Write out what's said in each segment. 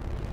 เ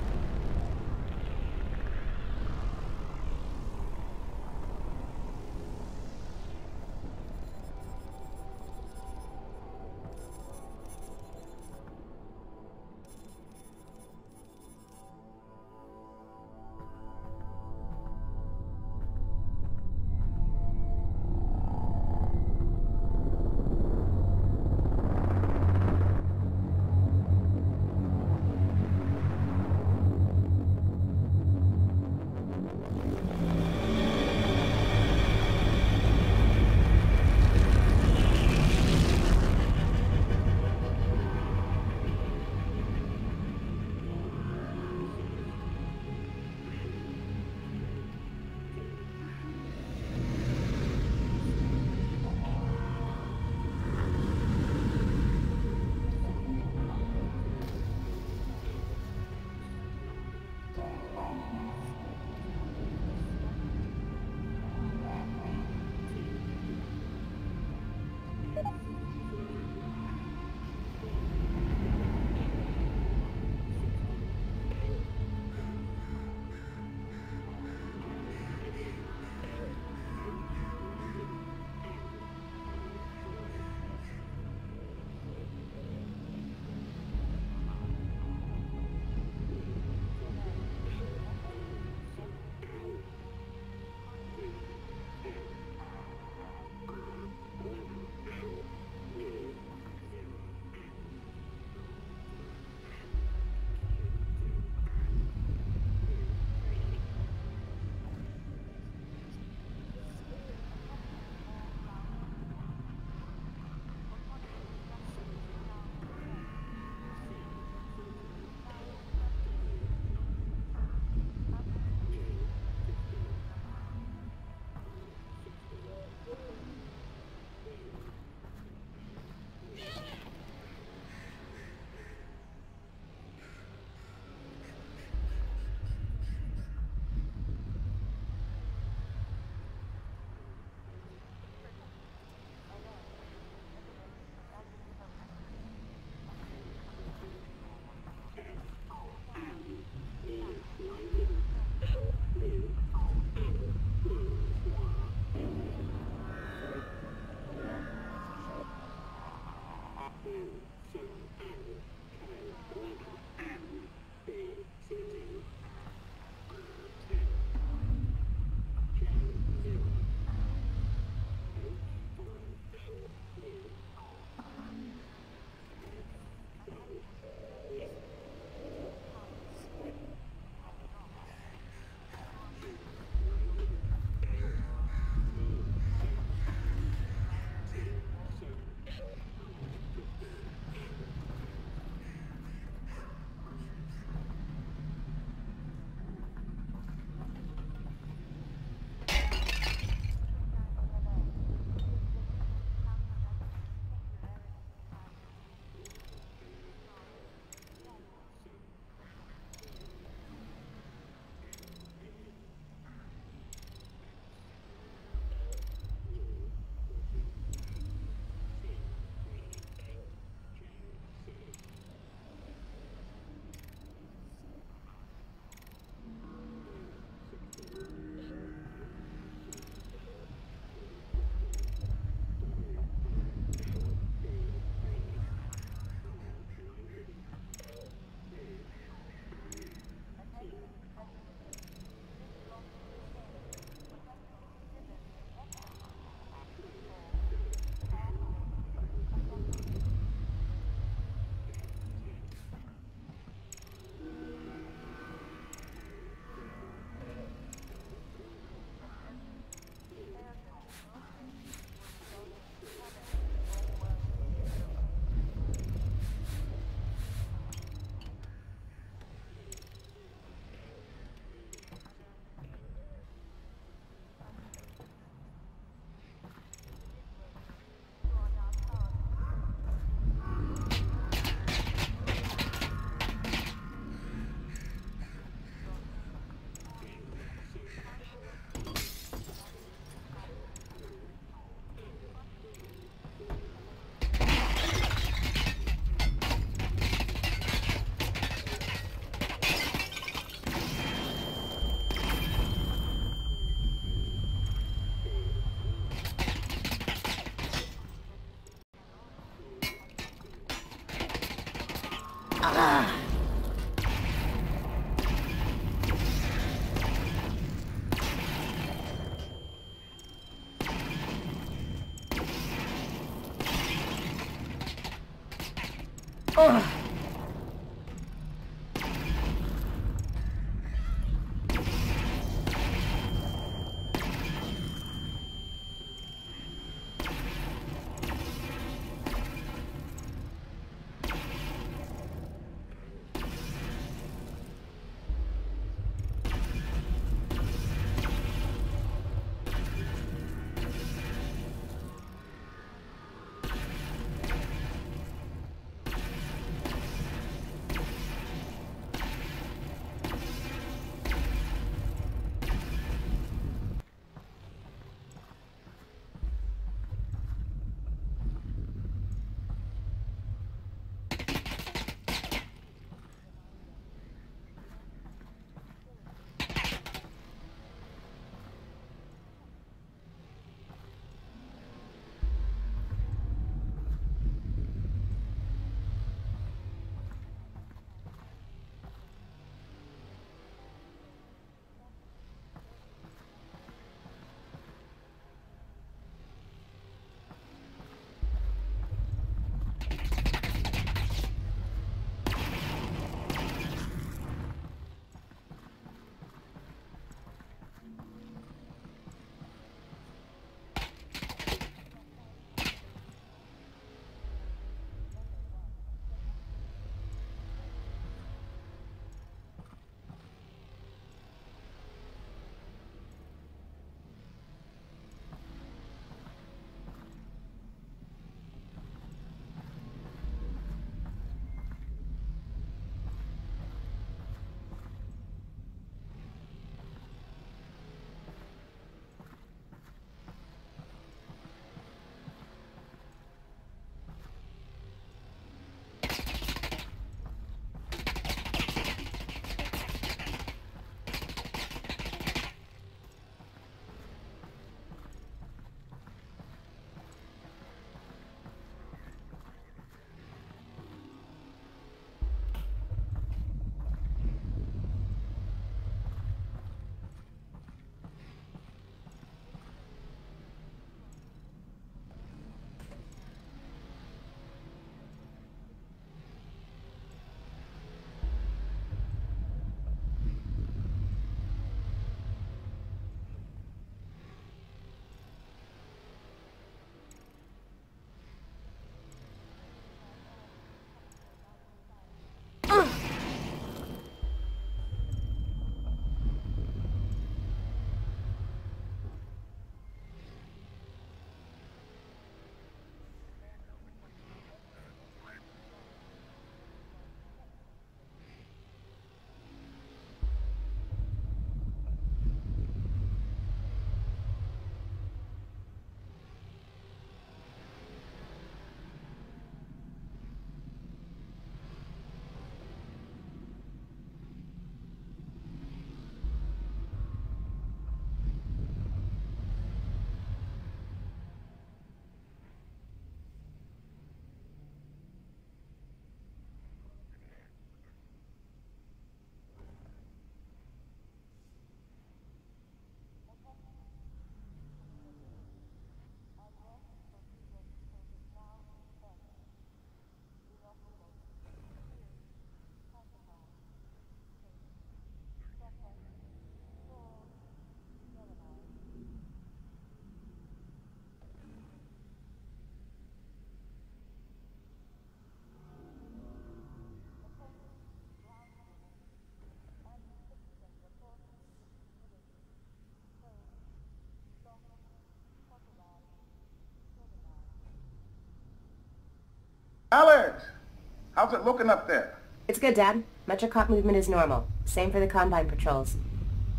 how's it looking up there? It's good, Dad. Metrocop movement is normal. Same for the Combine patrols.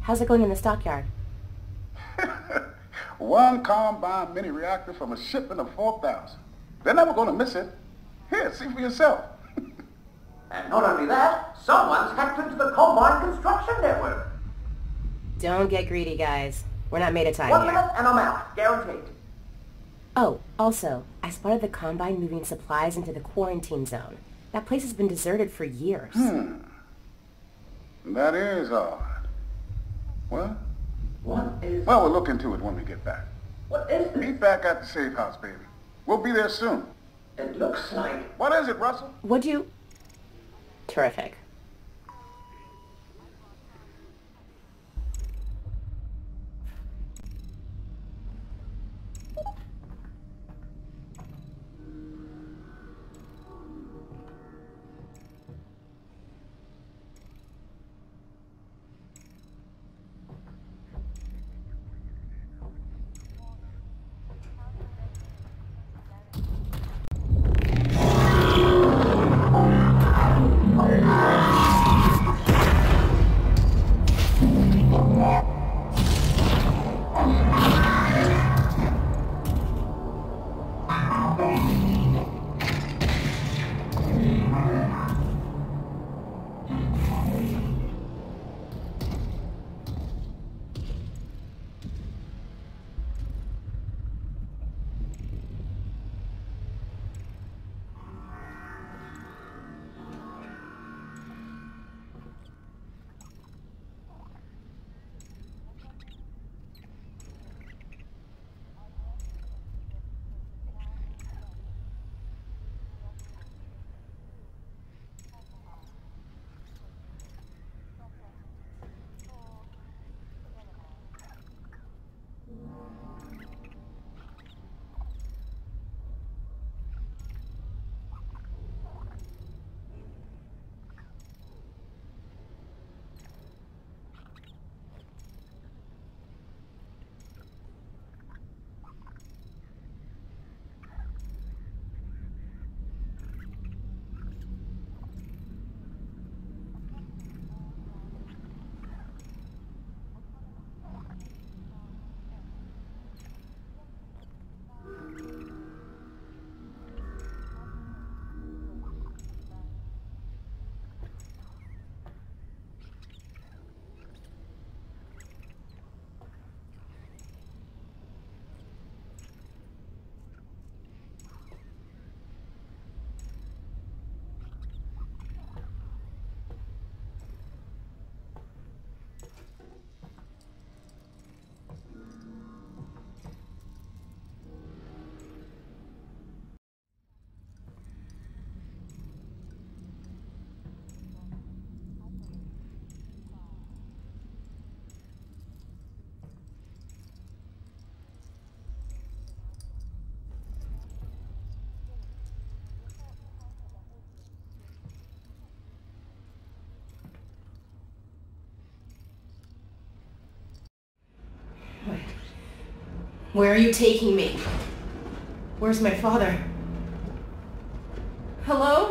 How's it going in the stockyard? One Combine mini reactor from a shipment of 4,000. They're never going to miss it. Here, see for yourself. and not only that, someone's hacked into the Combine construction network. Don't get greedy, guys. We're not made of time One here. minute and I'm out, guaranteed. Oh, also, I spotted the Combine moving supplies into the quarantine zone. That place has been deserted for years. Hmm. That is odd. What? What is... Well, we'll look into it when we get back. What is this? Meet back at the safe house, baby. We'll be there soon. It looks like... What is it, Russell? Would you... Terrific. Where are you taking me? Where's my father? Hello?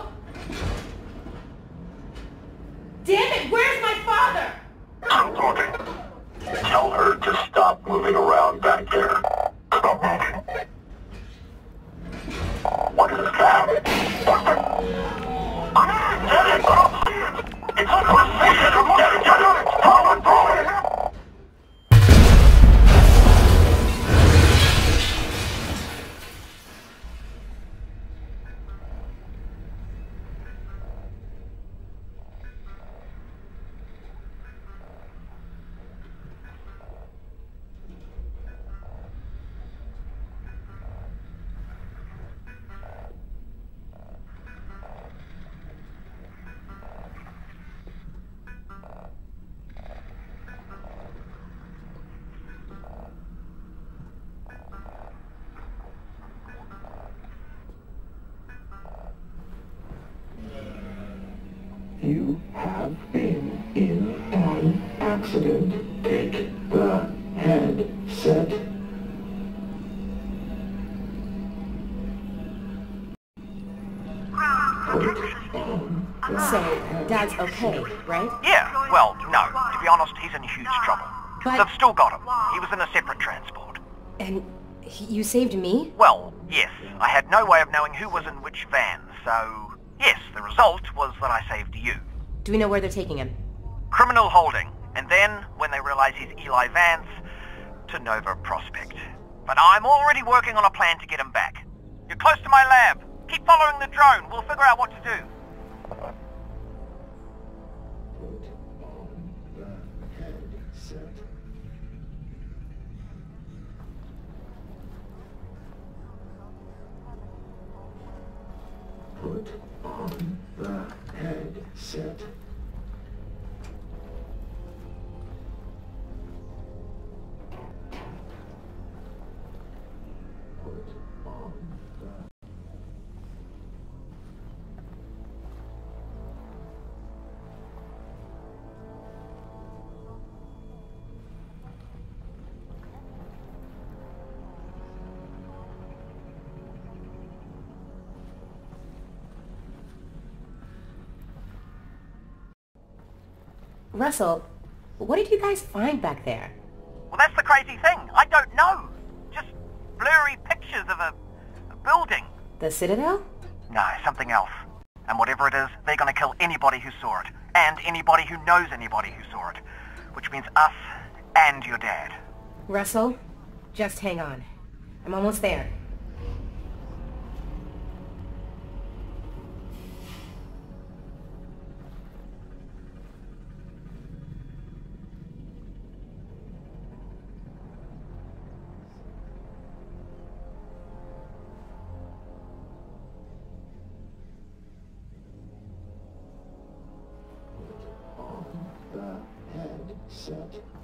You saved me? Well, yes, I had no way of knowing who was in which van, so... Yes, the result was that I saved you. Do we know where they're taking him? Criminal holding, and then, when they realize he's Eli Vance, to Nova Prospekt. But I'm already working on a plan to get him back. You're close to my lab. Keep following the drone. We'll figure out what to do. Put on the headset. Russell, what did you guys find back there? Well, that's the crazy thing. I don't know. Just blurry pictures of a, a building. The Citadel? No, something else. And whatever it is, they're going to kill anybody who saw it. And anybody who knows anybody who saw it. Which means us and your dad. Russell, just hang on. I'm almost there. Headset.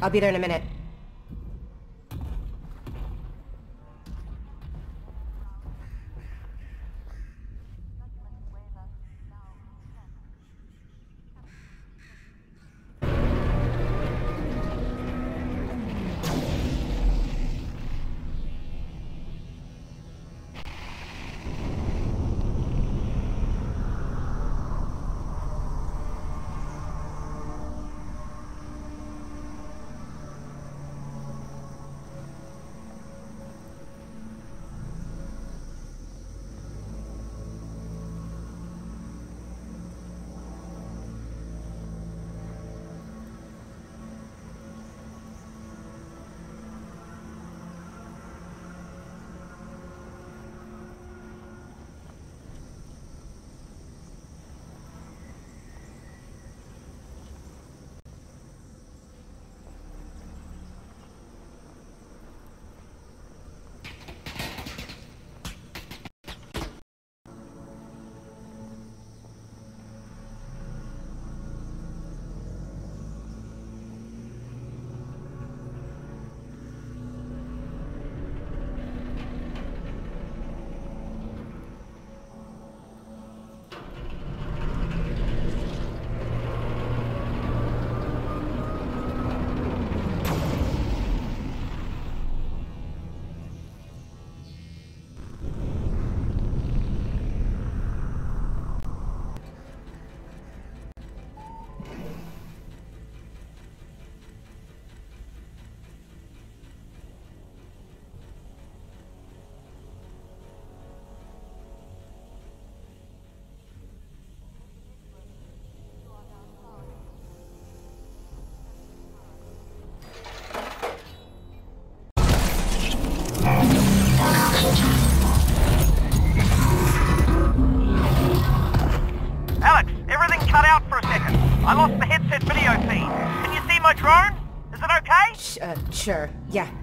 I'll be there in a minute.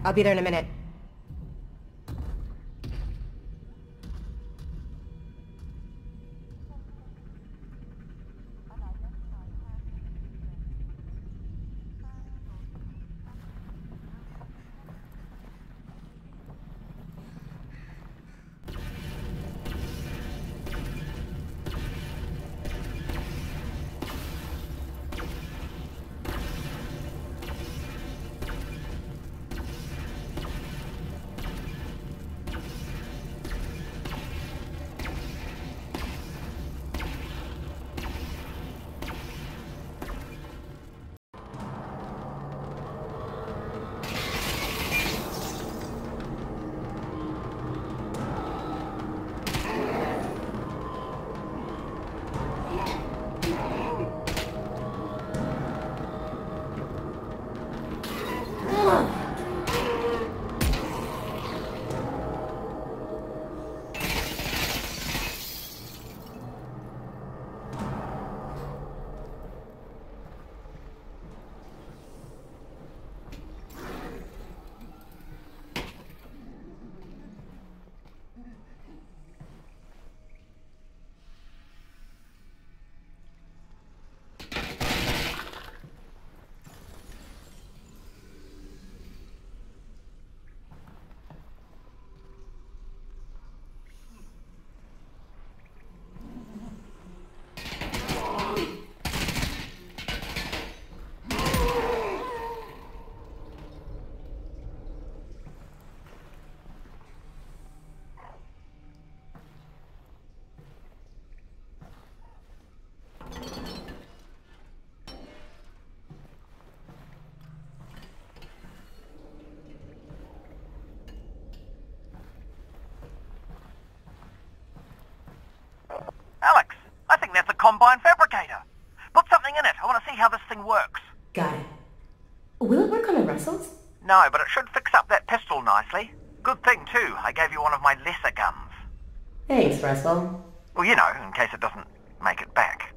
I'll be there in a minute. Combine fabricator. Put something in it. I want to see how this thing works. Got it. Will it work on the Russells? No, but it should fix up that pistol nicely. Good thing, too. I gave you one of my lesser guns. Thanks, Russell. Well, you know, in case it doesn't make it back.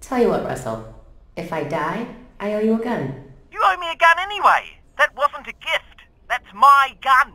Tell you what, Russell. If I die, I owe you a gun. You owe me a gun anyway. That wasn't a gift. That's my gun.